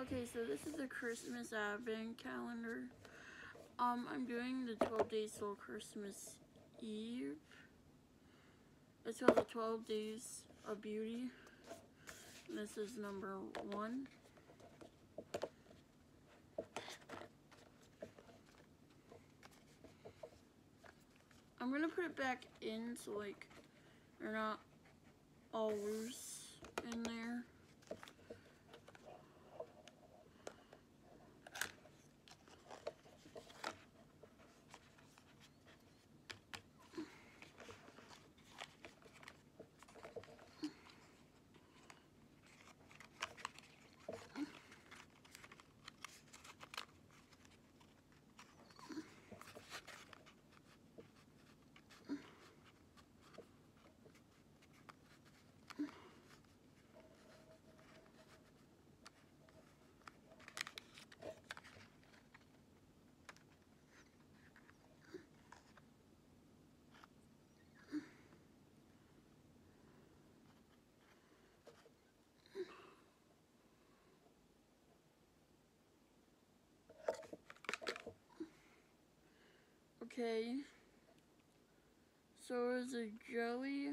Okay, so this is a Christmas advent calendar. Um, I'm doing the 12 days till Christmas Eve. It's called the 12 days of beauty. This is number one. I'm gonna put it back in so like they're not all loose in there. Okay. So is a jelly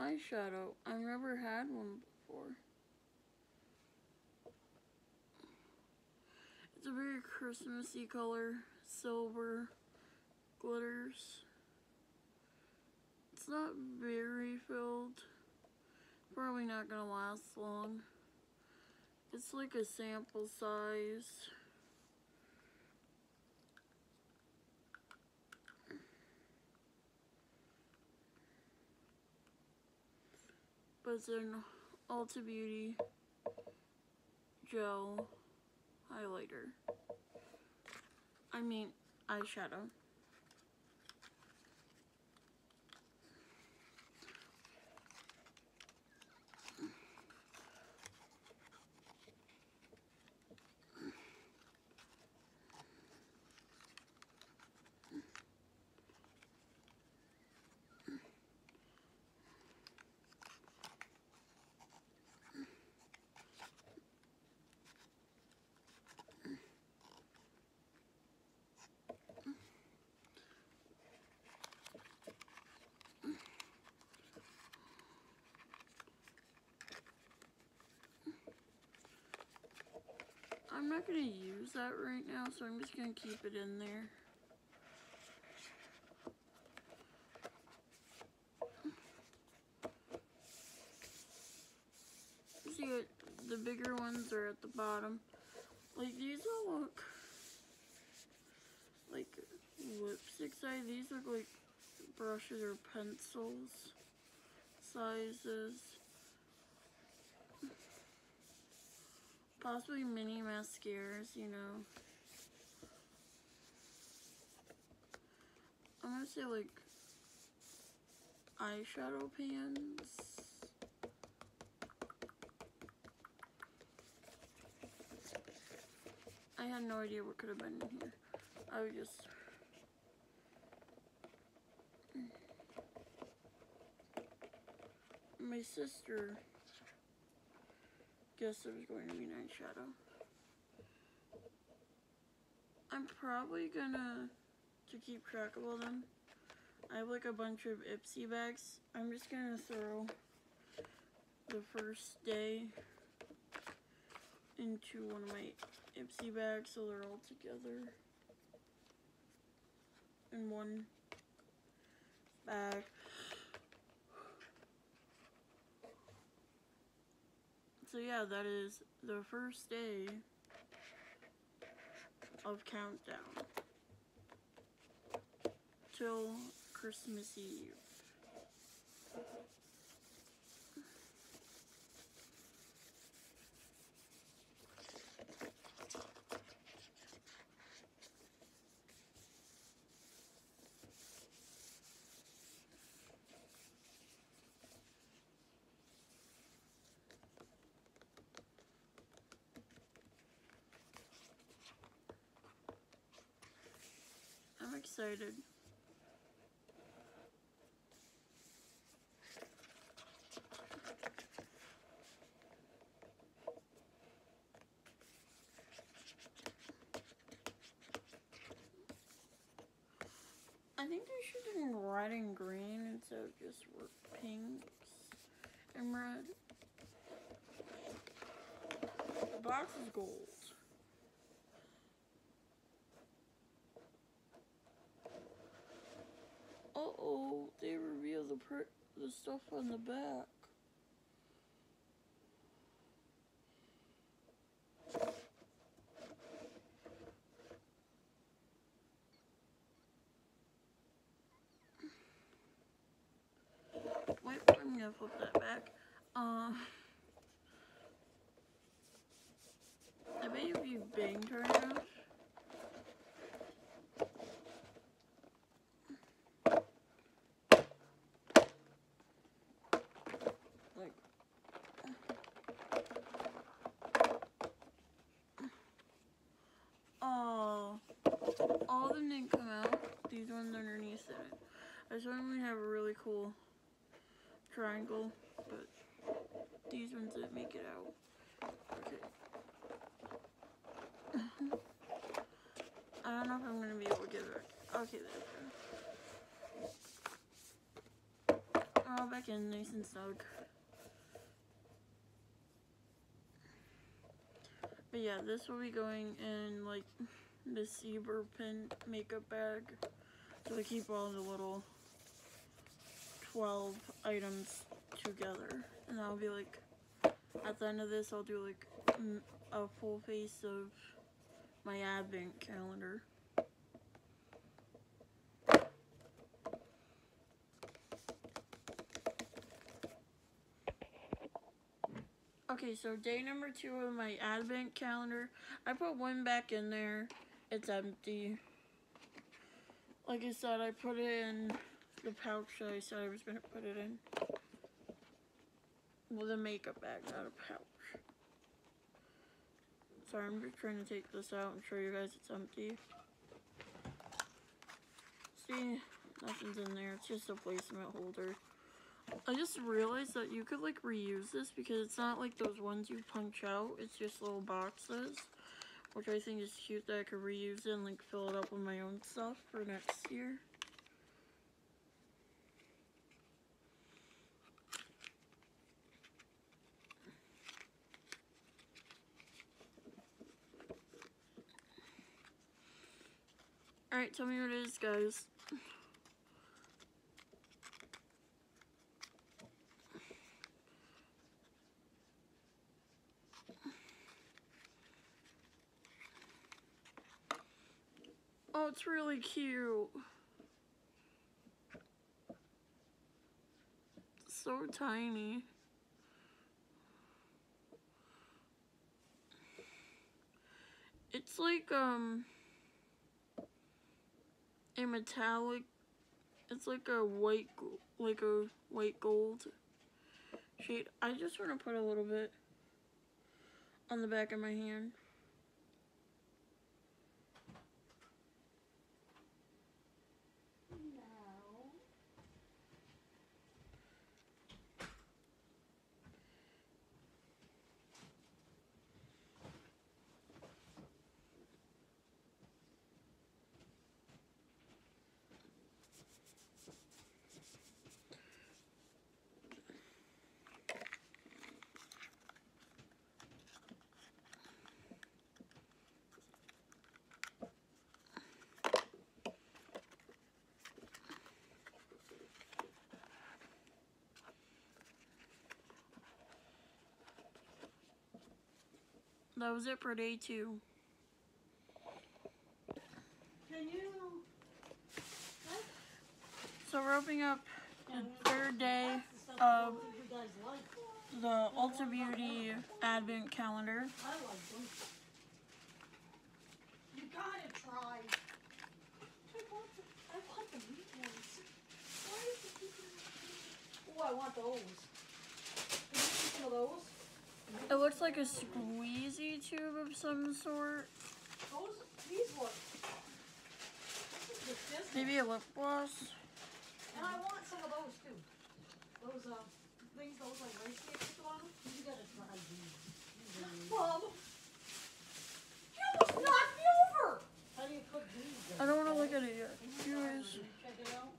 eyeshadow. I've never had one before. It's a very Christmassy color, silver, glitters. It's not very filled. Probably not gonna last long. It's like a sample size. It's an Ulta Beauty gel highlighter. I mean eyeshadow. I'm not going to use that right now, so I'm just going to keep it in there. See, it, the bigger ones are at the bottom. Like, these all look like lipstick size. These look like brushes or pencils sizes. Possibly mini mascaras, you know. I'm gonna say like eyeshadow pans. I had no idea what could have been in here. I was just my sister guess was going to be night shadow. I'm probably gonna, to keep track of all them, I have like a bunch of Ipsy bags. I'm just gonna throw the first day into one of my Ipsy bags so they're all together in one bag. So yeah, that is the first day of countdown till Christmas Eve. excited. I think I should do red and green instead of just pinks and red. The box is gold. On the back. Wait, I'm gonna flip that back. Um, I bet if you banged her enough. Like, oh, them didn't come out. These ones underneath it. I wanted to have a really cool triangle, but these ones didn't make it out. Okay. I don't know if I'm gonna be able to get it. Okay, there we go. All back in, nice and snug. But yeah, this will be going in like this zebra pin makeup bag. So I keep all the little 12 items together. And I'll be like, at the end of this, I'll do like a full face of my advent calendar. Okay, so day number two of my advent calendar. I put one back in there. It's empty. Like I said, I put it in the pouch that I said I was gonna put it in. With a makeup bag, not a pouch. Sorry, I'm just trying to take this out and show you guys it's empty. See, nothing's in there. It's just a placement holder. I just realized that you could like reuse this because it's not like those ones you punch out. It's just little boxes, which I think is cute that I could reuse it and like fill it up with my own stuff for next year. Alright, tell me what it is, guys. Oh, it's really cute. So tiny. It's like, um, a metallic, it's like a white, like a white gold shade. I just want to put a little bit on the back of my hand. That was it for day two. Can you? So we're opening up the third day That's the stuff of you guys like. the Ulta Beauty Advent Calendar. I like them. You gotta try. I want the, I want the meat ones. Why is it keeping- Oh, I want those. Can you some of those? It looks like a squeezy tube of some sort. Those, these work. This is the Disney. Maybe a lip gloss. And I want some of those too. Those, uh, things, those like rice cakes with on them. You gotta try these. These Mom! You almost knocked me over! How do you cook these? I don't want to look at it yet. Can you Curious. Check it out.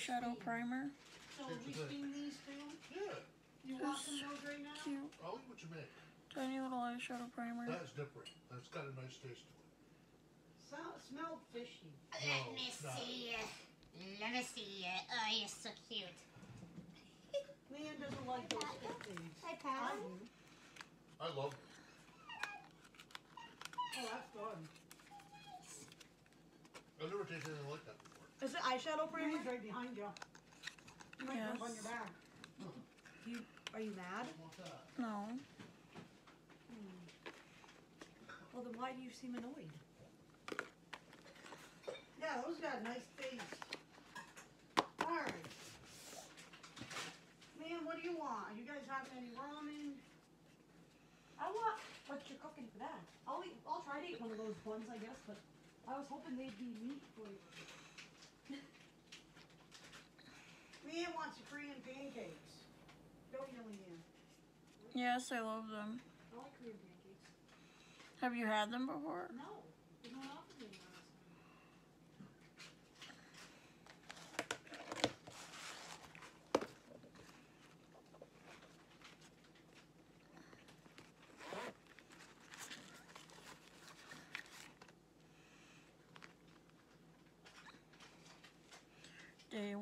An crap with eyeshadow primer. So Same we today. steam these too? Yeah, You want some of those right now? Cute, I'll eat what you make. tiny little eyeshadow primer. That's different. That's got a nice taste to it. So, smelled fishy. No, Let me not. see it. Let me see it. Oh, you're so cute. LeeAnn doesn't like those stick things. Hi, I pal. do. I love it. Oh, that's good. I've never tasted anything like that before. Is it eyeshadow primer? It's right behind you. You might Yes. on your back. You, are you mad? I want that. No. Hmm. Well, then why do you seem annoyed? Yeah, those got a nice taste. Alright. Man, what do you want? You guys having any ramen? I want what you're cooking for that. I'll eat, I'll try to eat one of those buns, I guess, but I was hoping they'd be meat flavored. LeeAnn wants your Korean pancakes. Don't you, LeeAnn? Yes, I love them. I like Korean pancakes. Have you had them before? No,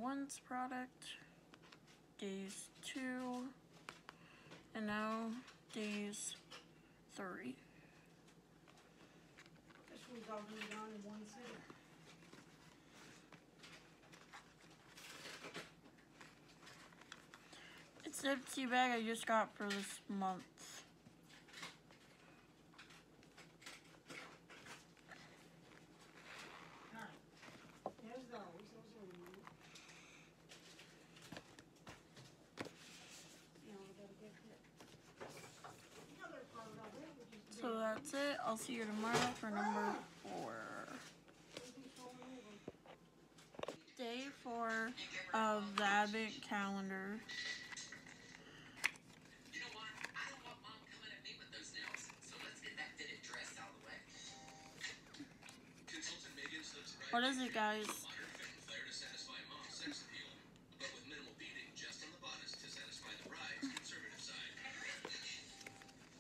one's product, days two, and now days three. This one's all going down in one city. It's the tea bag I just got for this month. There's those. Those are neat. You know, we gotta get it. The other part of it, which is So that's it. I'll see you tomorrow for number four. maybe thrown over. Day four of the Advent calendar. What is it, guys? I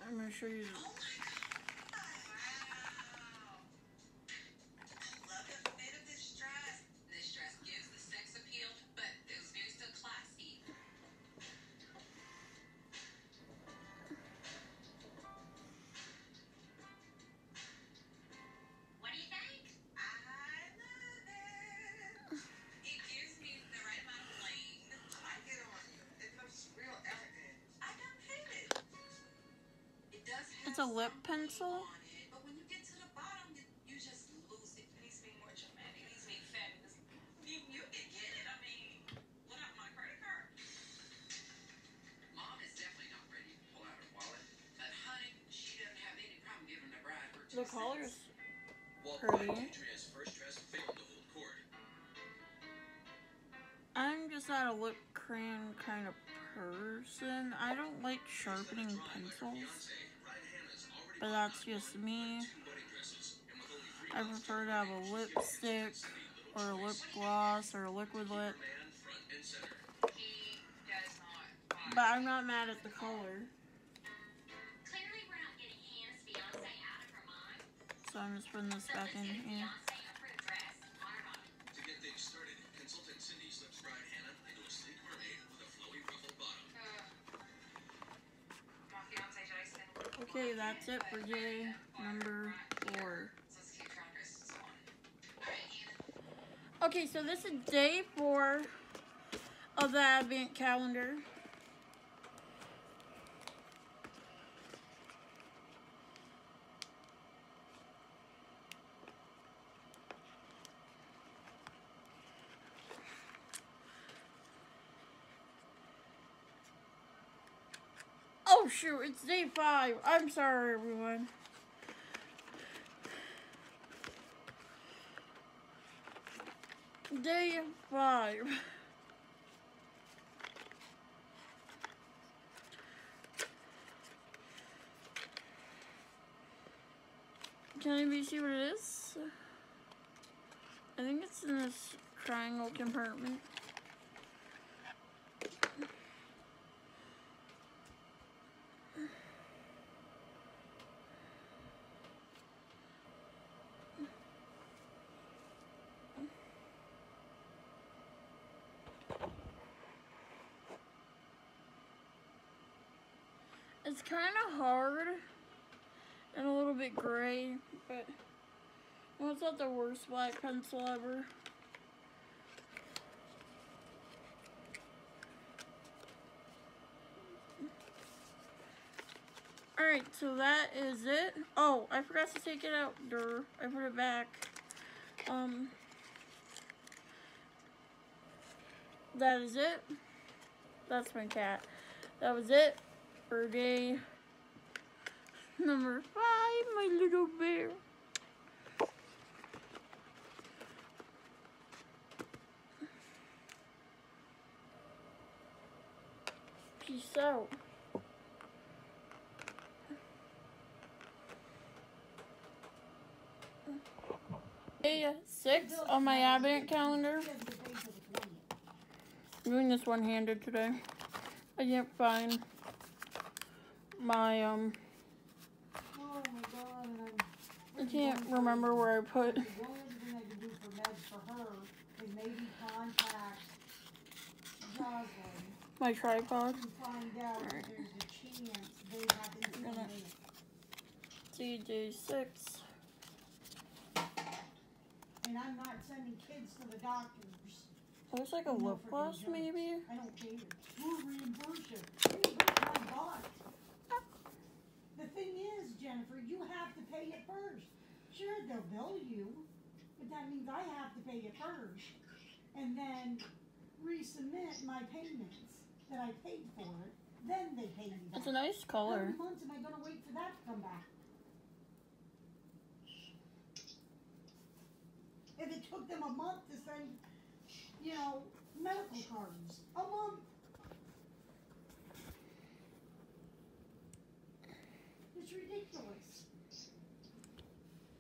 don't want mom coming at me White Adria's first dress failed to hold court. I'm just not a lip crayon kind of person. I don't like sharpening pencils, but that's just me. I prefer to have a lipstick or a lip gloss or a liquid lip, He does not. but I'm not mad at the color. Clearly, we're not getting Hannah's fiance out of her mind. So I'm just putting this back in here. Okay, that's it for day number four. Okay, so this is day four of the Advent calendar. Oh shoot, it's day five. I'm sorry, everyone. Day five. Can anybody see what it is? I think it's in this triangle compartment. It's kind of hard and a little bit gray, but well, it's not the worst black pencil ever. Alright, so that is it. Oh, I forgot to take it out. Durr. I put it back. Um, that is it. That's my cat. That was it for day number five, my little bear. Peace out. Day six on my advent calendar. Says the date of the 20th. I'm doing this one-handed today. I can't find my um. Oh my god, and I'm. I can't remember where I put. The only thing I can do for meds for her is maybe contact Jocelyn my tripod. and find out if Alright. there's a chance they have I'm gonna- information. TJ six. And I'm not sending kids to the doctors. Looks like a No lip gloss, maybe. I don't care. We'll reimburse you. Reimburse my butt. Ah. The thing is, Jennifer, you have to pay it first. Sure, they'll bill you, but that means I have to pay it first. And then resubmit my payments that I paid for. Then they pay me back. a nice color. How many months am I gonna wait for that to come back? If it took them a month to send, you know, medical cards, a month. It's ridiculous.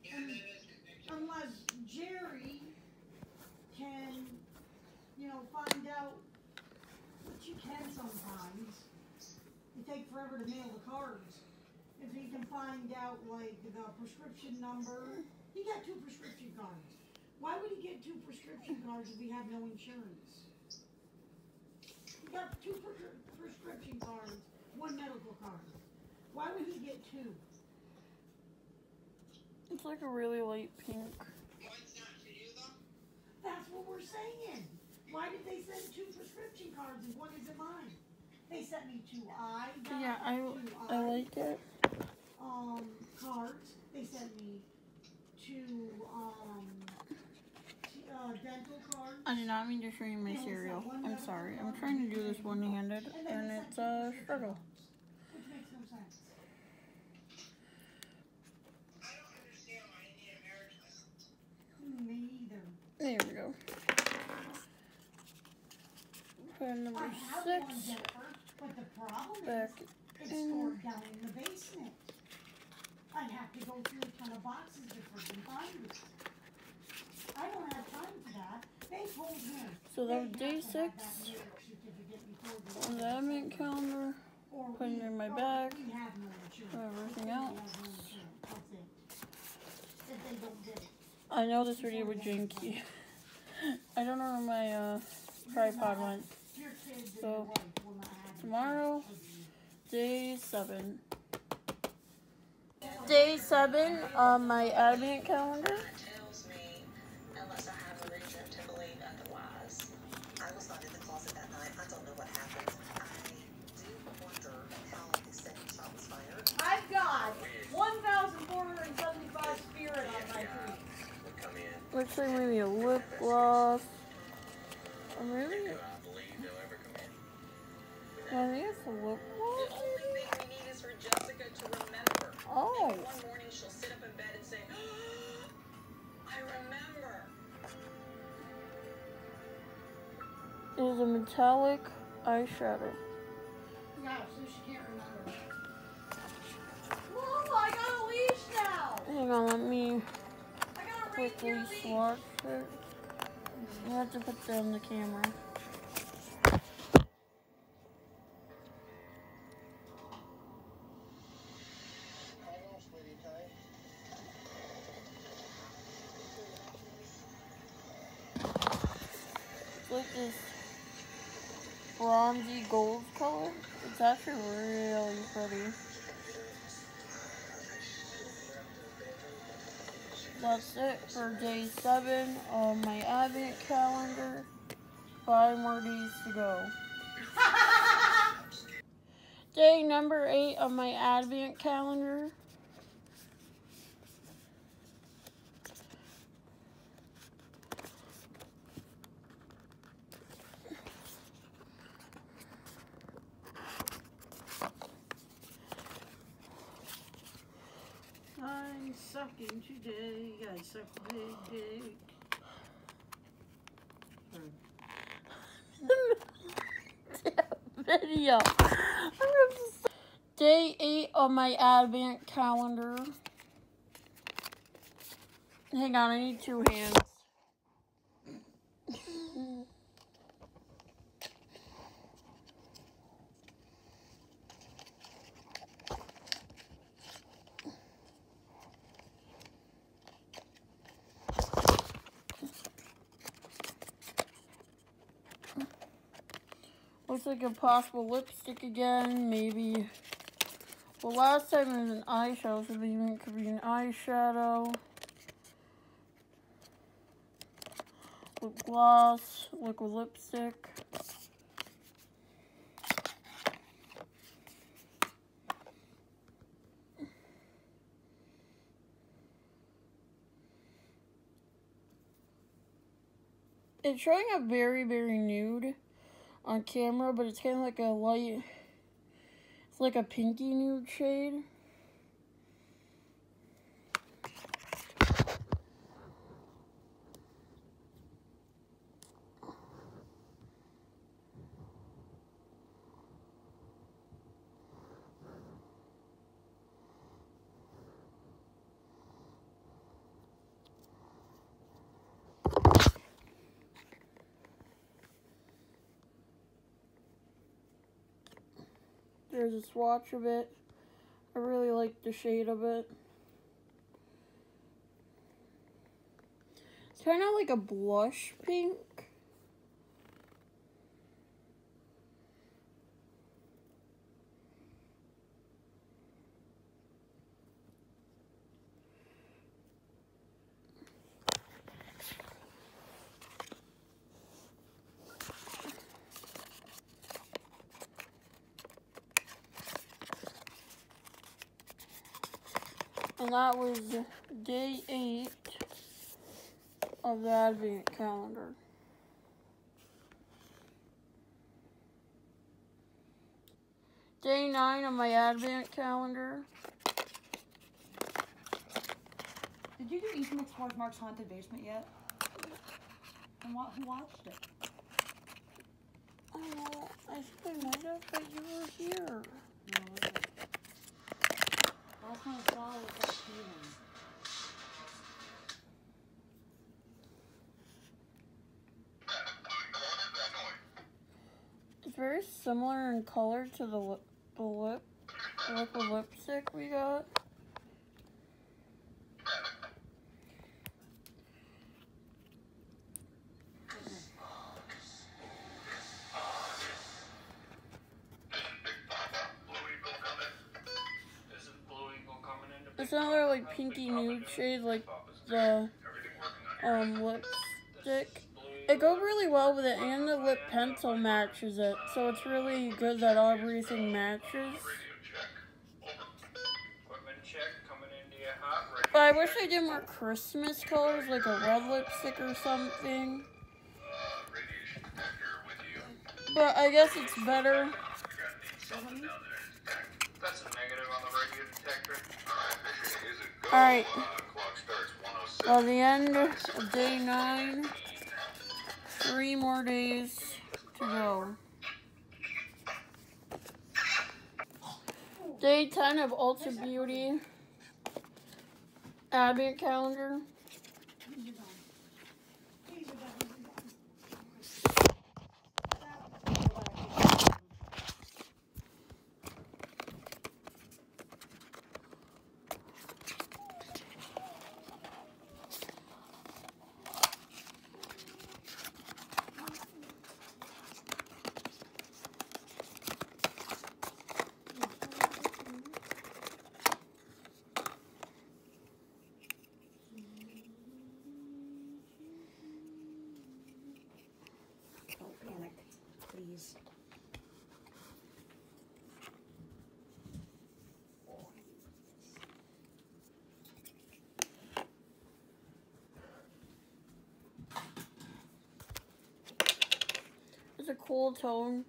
Yeah, that is ridiculous. Unless Jerry can, you know, find out, which you can sometimes. It take forever to mail the cards. If he can find out like the prescription number, he got two prescription cards. Why would he get two prescription cards if he have no insurance? He got two pre- prescription cards, one medical card. Why would he get two? It's like a really light pink. One's not for you though? That's what we're saying. Why did they send two prescription cards and one isn't mine? They sent me two I yeah, I two I like it. um cards. They sent me two um uh, dental cards. I did not mean to show you my cereal. I'm sorry. I'm trying to do this one-handed, And and it's a prescription struggle. Which makes no sense. I don't understand why you need a marriage license. Me either. There we go. Put number I six but the problem back. is it's stored down in the basement. I'd have to go through a ton of boxes to freaking find it. I don't have time for that. They told him. So that was day six on the advent calendar. Or put it in my bag. Everything else. I know this video was janky. I don't know where my uh, tripod went. Your kids and So, your wife will not have tomorrow- Day seven. Day seven on my advent calendar. tells me, unless I have a reason to believe otherwise. I was not in the closet that night. I don't know what happened. I do wonder how the second shot was fired. I've got one thousand four hundred and seventy-five spirit on my tree. would come in. Looks like maybe a lip gloss. Or Do maybe, is for Jessica to remember. Oh, Maybe one morning she'll sit up in bed and say, oh, I remember. it is a metallic eyeshadow. Yeah, so she can't remember. Mom, I got a leash now. Hang on, let me I got a quickly swatch it. I have to put that on the camera. gold color. It's actually really pretty. That's it for day seven on my advent calendar. Five more days to go. day number eight on my advent calendar. Big. Video. Day eight of my advent calendar. Hang on, I need two hands. Looks a possible lipstick again, maybe. Well, last time it was an eyeshadow, so maybe it could be an eyeshadow. Lip gloss, liquid lipstick. It's showing up very, very nude on camera, but it's kind of like a light, it's like a pinky nude shade. There's a swatch of it. I really like the shade of it. It's kind of like a blush pink. That was day eight of the Advent calendar. Day nine of my Advent calendar. Did you do Ethan Explores Mark's Haunted Basement yet? And what, who watched it? Oh, I think I might have, but you were here. No, really. Last time That feeling. It's very similar in color to the lip, the lip, the liquid lipstick we got. It's another like pinky nude shade, like the um lipstick. It goes really well with it, and the lip pencil matches it, so it's really good that everything matches. But I wish. I did more Christmas colors, like a red lipstick or something. But I guess it's better. That's a negative on the radio detector. Alright, Clock starts 107. by the end of day nine, three more days to go. Day 10 of Ultra Beauty Advent Calendar. Please. It's a cool tone.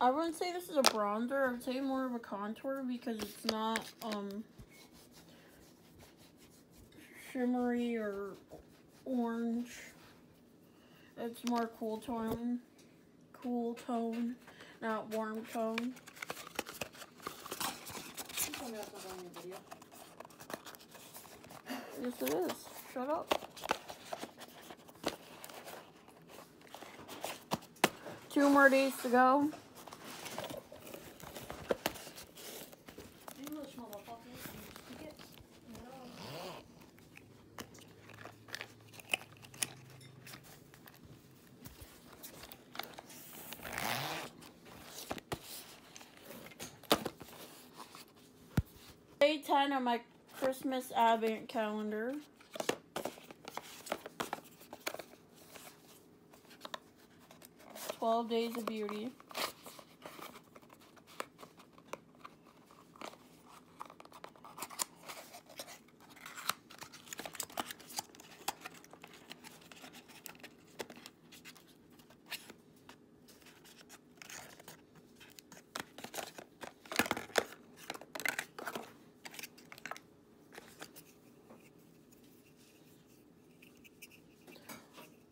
I wouldn't say this is a bronzer. I would say more of a contour because it's not um shimmery or orange. It's more cool tone. Cool tone, not warm tone. Yes, it is. Shut up. Two more days to go. English motherfuckers. You speak it? No. Day 10 on my Christmas advent calendar. Twelve days of beauty.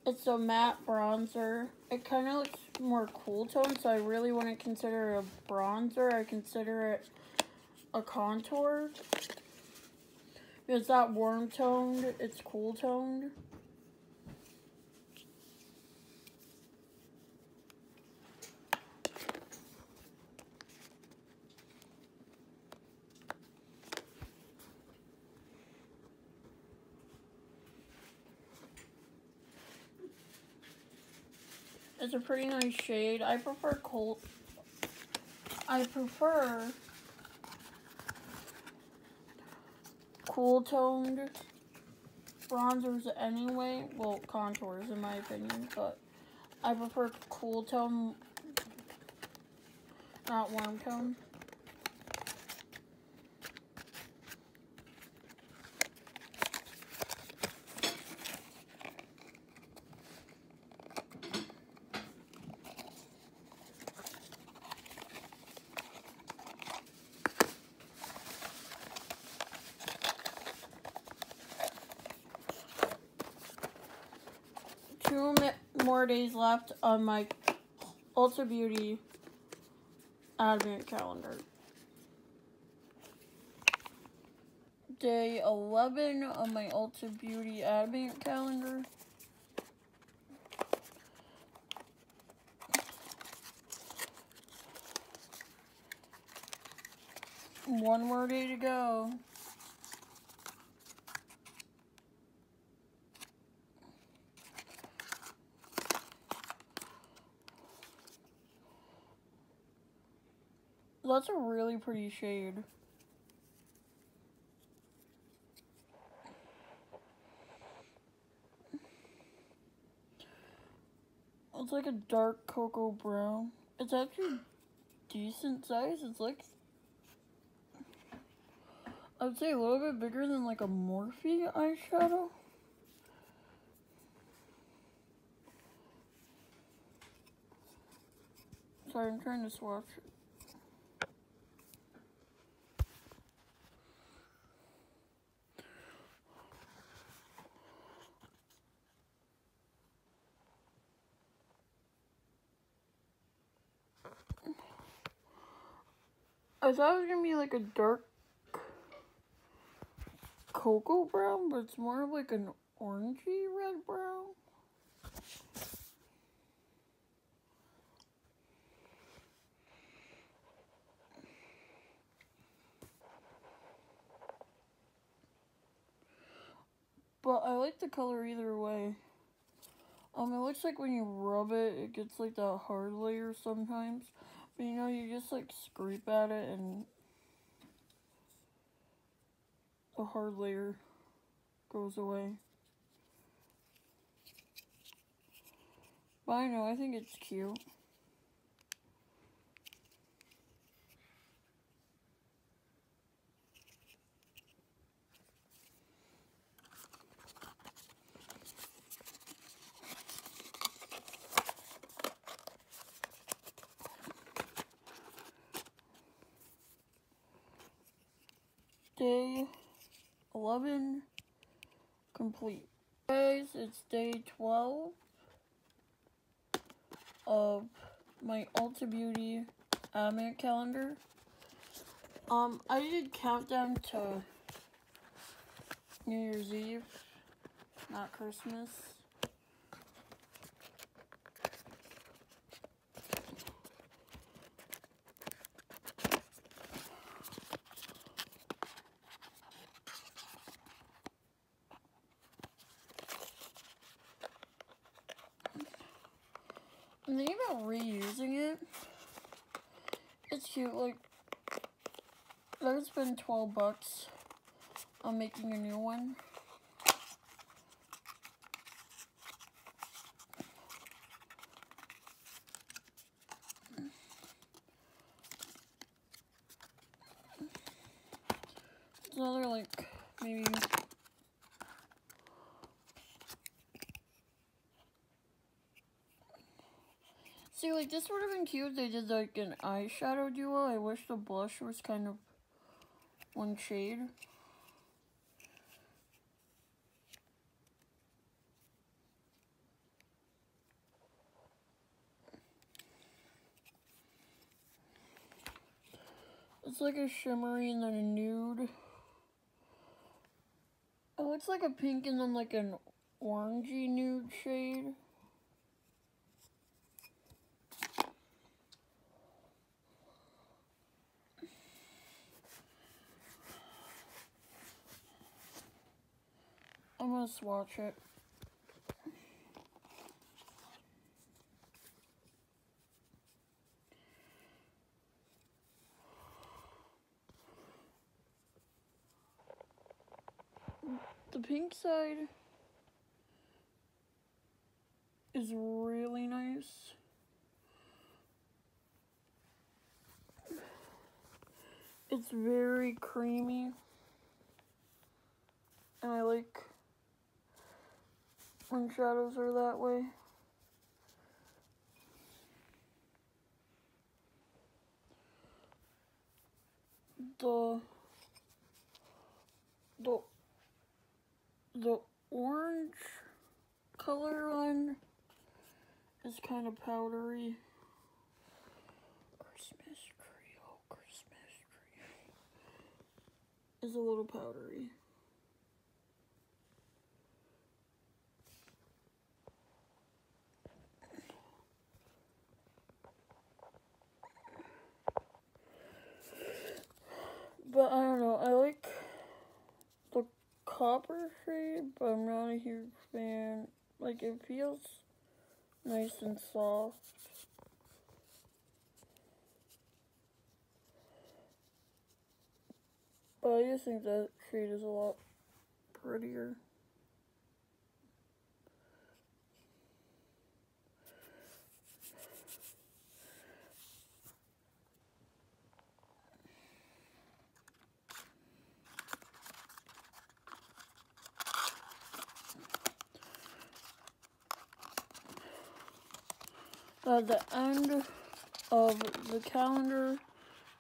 It's a matte bronzer. It kind of looks more cool tone, so I really wouldn't consider it a bronzer. I consider it a contour. It's not warm toned, it's cool toned. It's a pretty nice shade. I prefer cold. I prefer cool toned bronzers anyway. Well, contours in my opinion, but I prefer cool tone, not warm tone. Two mi- days left on my Ultra Beauty advent calendar. Day 11 on my Ultra Beauty advent calendar. One more day to go. That's a really pretty shade. It's like a dark cocoa brown. It's actually decent size. It's like I'd say a little bit bigger than like a Morphe eyeshadow. Sorry, I'm trying to swatch it. I thought it was gonna be like a dark cocoa brown, but it's more of like an orangey red brown. But I like the color either way. Um, it looks like when you rub it, it gets like that hard layer sometimes. But you know, you just like scrape at it and the hard layer goes away. But I know, I think it's cute. 11 complete. Guys, it's day 12 of my Ulta Beauty advent calendar. Um, I did countdown to New Year's Eve, not Christmas. I'm thinking about reusing it. It's cute, like, I would spend 12 bucks on making a new one. Another, like, maybe See, like, this would have been cute they did, like, an eyeshadow duo. I wish the blush was kind of one shade. It's like a shimmery and then a nude. Oh, it's like a pink and then like an orangey nude shade. I'm gonna it. The pink side is really nice. It's very creamy. And I like when shadows are that way. The the the orange color one is kind of powdery. Christmas tree, oh Christmas tree is a little powdery. But I don't know. I like the copper shade, but I'm not a huge fan. Like it feels nice and soft. But I just think that shade is a lot prettier. At the end of the calendar,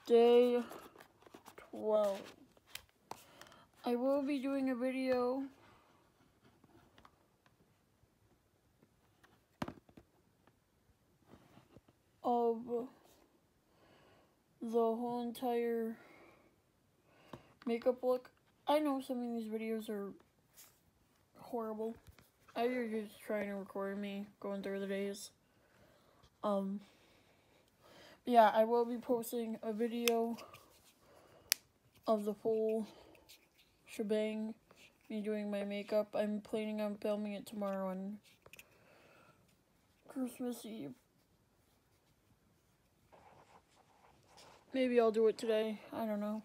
day 12. I will be doing a video of the whole entire makeup look. I know some of these videos are horrible. I was just trying to record me going through the days. Um, yeah, I will be posting a video of the full shebang, me doing my makeup. I'm planning on filming it tomorrow on Christmas Eve. Maybe I'll do it today. I don't know.